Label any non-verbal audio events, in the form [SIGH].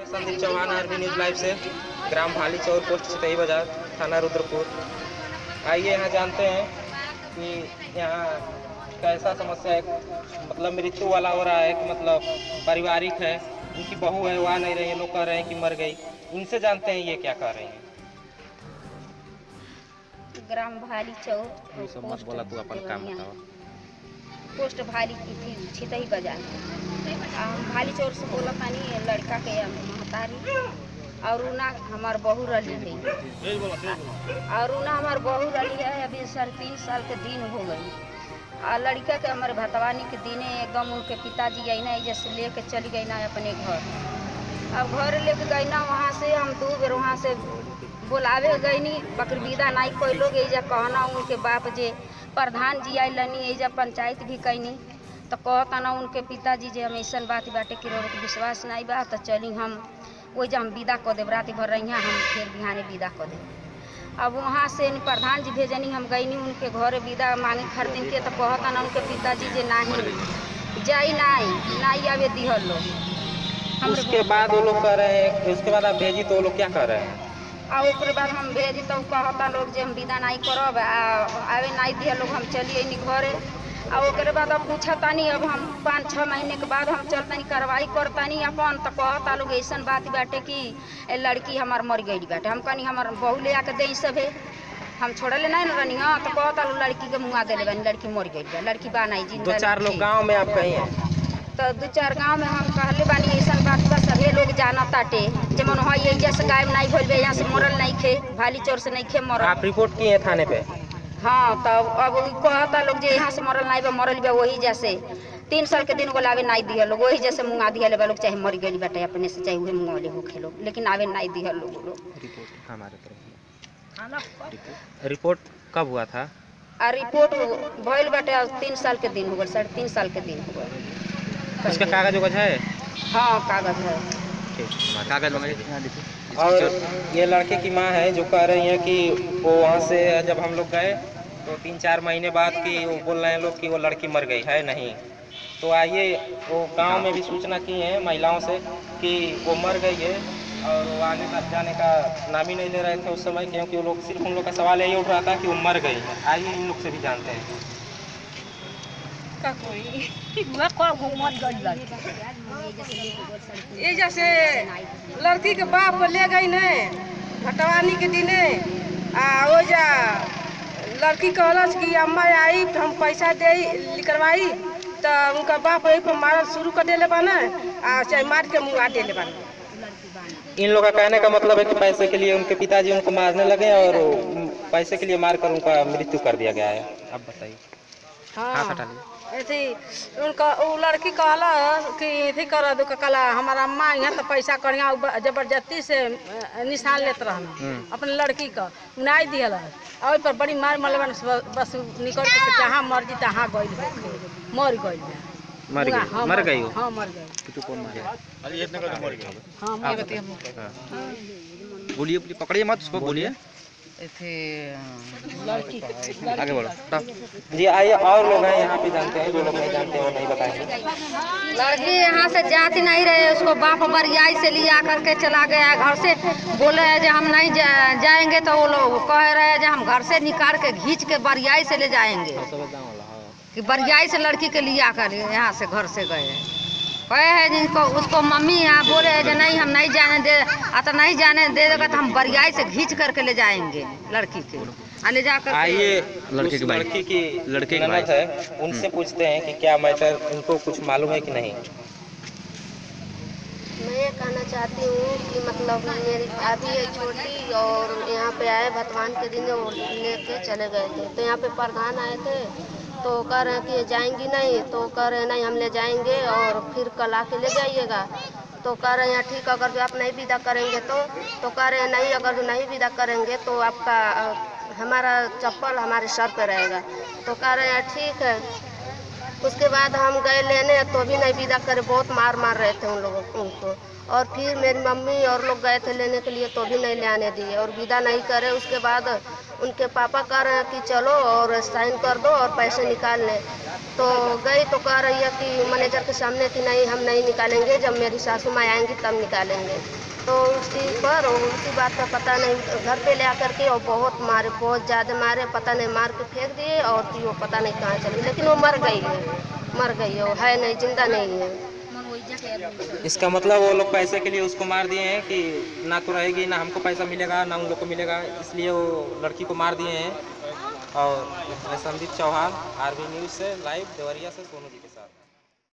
News live से ग्राम भाली चौर पोस्ट सतही बाज़ार थाना रुद्रपुर। आइए यहाँ जानते हैं कि यहाँ कैसा समस्या है मतलब मृत्यु वाला हो रहा है कि मतलब पारिवारिक है उनकी बहू है वो आ नहीं रही है लोग कह रहे हैं कि मर गई। इनसे जानते हैं ये क्या कह रहे हैं। ग्राम भाली चौक ये बोला तू अपन काम बताओ। पोस्ट भाली की थी छितही आ, हम भाली चोर से बोला पानी लड़का के महतारी। और ना हमार बहू रही है और ना हमार बहू रही है अभी साढ़े तीन साल के दिन हो गई आ लड़का के हमारे भतवानी के दिने एकदम उनके पिताजी आई ना जैसे लेके चली गई ना अपने घर। अब घर लेके गई ना वहाँ से हम दो बेर वहाँ से बोलावे गई नी बकर विदा नहीं कोई लोग कहना उनके बाप जे प्रधान जी आई लनी एजा पंचायत भी कैनी तो कहता ना उनके पिताजी जे हम ऐसा बात बाटे कि विश्वास नहीं बा तो चली हम ओइजा हम विदा कऽ देब, रात भर रही हम फिर बिहाने विदा कऽ देब। अब वहाँ से नी प्रधान जी भेजनी, हम गईनी उनके घर विदा मांगे खरीदिन के तो कहता ना उनके पिताजी जे नहीं जाई नहीं नहीं आवे दिहल लोग उसके बाद वो लोग कह रहे हैं, उसके बाद आप भेजी तो वो लोग क्या कर रहे हैं? आ ओकरे बाद हम भेजी तो कहता लोग जे हम विदा नहीं करब आवे नहीं दिया लोग हम चली अइनी घरे। आ ओकरे बाद अब पूछतानी अब हम पाँच छः महीने के बाद हम चलतनी कार्रवाई करतानी अपन तो कहता लोग ऐसन बात बाटे कि लड़की हमार मर गई बाटे। हम कहनी हमार बहू ले आके दे सभे हम छोड़ले नहीं न रहनी हाँ तो कहता लोग लड़की के मुँह देले बानी लड़की मर गई लड़की बा नहीं दो चार लोग गाँव में आप कहीं तो दू चार गाँव में हम कहले बानी ऐसा बात बा सभे लोग जाना ताटे। जेमन हाँ ये जैसे गायब नहीं भइल यहाँ से मरल नहीं खे भाली चोर से नहीं खे मरल। आप रिपोर्ट किए थाने पे? हाँ तब अब कहता लोग जे यहाँ से मरल नहीं बा मरल बा वही जैसे तीन साल के दिन को लावे नहीं दिया लोग वही जैसे मुंगा दिया लोग चाहे मर गई बाटे अपने से चाहे उहे मुंगा ले होखे लोग लेकिन आवे नहीं दिया लोग लोग। रिपोर्ट हमारे तरफ़ रिपोर्ट कब हुआ था? आ रिपोर्ट भइल बाटे तीन साल के दिन हो गए साढ़े तीन साल के दिन हो गए उसका कागज़ उगज है? हाँ कागज़ है। कागज़ और ये लड़के की माँ है जो कह रही है कि वो वहाँ से जब हम लोग गए तो तीन चार महीने बाद कि वो बोल रहे हैं लोग कि वो लड़की मर गई है नहीं। तो आइए वो गाँव में भी सूचना की है महिलाओं से कि वो मर गई है और वो आगे तक जाने का नाम ही नहीं ले रहे थे उस समय क्योंकि वो लोग सिर्फ़ उन लोग का सवाल यही उठ रहा था कि वो मर गई है। आइए इन लोग से भी जानते हैं। [LAUGHS] ये जैसे लड़की के बाप ले गई ने भटवानी के दिने आ ओ जा लड़की कहलस कि अम्मा आई तो हम पैसा दे निकलवाई तो उनका बाप वही पर मारल शुरू कर देले बा ना आ चाहे मार के मुँह देले बा इन लोगों का कहने का मतलब है कि पैसे के लिए उनके पिताजी उनको मारने लगे और पैसे के लिए मारकर उनका मृत्यु कर दिया गया है। अब बताइए। हटा लीजिए ऐसे उनका वो लड़की कहला कि अथी कर दो कला हमारा अम्मा यहाँ तो पैसा करिया ज़बरदस्ती से निशान लेते रहना हम्म। अपने लड़की का नहीं दियल और पर बड़ी मार मलबन बस निकल के जहाँ मर्ज़ी तहाँ गई मर गई मर गई। हाँ, मर गई हाँ? मर गई। तू कौन मर गया? हाँ मर गई हाँ। बोलिए बोलिए पकड़िए मत उसको बोलिए। आगे बढ़ो। जी आइए और लोग हैं यहाँ पे जानते हैं जो लोग नहीं जानते वो नहीं बताएँगे। लड़की यहाँ से जाती नहीं रहे उसको बाप बरियाई से लिया करके चला गया घर से। बोले है जो हम नहीं जा, जाएँगे तो वो लोग कह रहे हैं जो हम घर से निकाल के घींच के बरियाई से ले जाएँगे। कि बरियाई से लड़की के लिया कर यहाँ से घर से गए कहे है जिनको उसको मम्मी यहाँ बोले है जो नहीं हम नहीं जाने दे आ तो नहीं जाने दे देगा तो हम बरियाई से घींच करके ले जाएँगे लड़की के। आ ले जाकर आइए लड़के की लड़की की लड़के की ननद है उनसे पूछते हैं कि क्या मैटर उनको कुछ मालूम है कि नहीं? मैं ये कहना चाहती हूँ कि मतलब मेरी भाभी है छोटी और यहाँ पे आए भगवान के दिन लेके चले गए थे। तो यहाँ पे प्रधान आए थे तो कह रहे हैं कि जाएँगी नहीं तो कह रहे नहीं, हम ले जाएँगे और फिर कल आके ले जाइएगा। तो कह रहे हैं ठीक, अगर जो आप नहीं विदा करेंगे तो। तो कह रहे हैं, नहीं, अगर जो नहीं विदा करेंगे तो आपका हमारा चप्पल हमारे सर पे रहेगा। तो कह रहे हैं, ठीक है। उसके बाद हम गए लेने तो भी नहीं विदा करे, बहुत मार मार रहे थे उन लोगों उनको। और फिर मेरी मम्मी और लोग गए थे लेने के लिए तो भी नहीं ले आने दिए। और विदा नहीं करे, उसके बाद उनके पापा कह रहे हैं कि चलो और साइन कर दो और पैसे निकाल लें। तो गई तो कह रही है कि मैनेजर के सामने कि नहीं, हम नहीं निकालेंगे, जब मेरी सासू माँ आएँगी तब निकालेंगे। तो उसी पर उसी बात का पता नहीं, घर पे ले आकर के और बहुत मारे, बहुत ज़्यादा मारे, पता नहीं मार के फेंक दिए और कि वो पता नहीं कहाँ चली। लेकिन वो मर गई है, मर गई है, वो है नहीं, ज़िंदा नहीं है। इसका मतलब वो लोग पैसे के लिए उसको मार दिए हैं कि ना तो रहेगी, ना हमको पैसा मिलेगा, ना उन लोग को मिलेगा। इसलिए वो लड़की को मार दिए हैं। और मैं संदीप चौहान, आरबी न्यूज़ से, लाइव देवरिया से, सोनू जी के साथ।